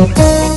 Música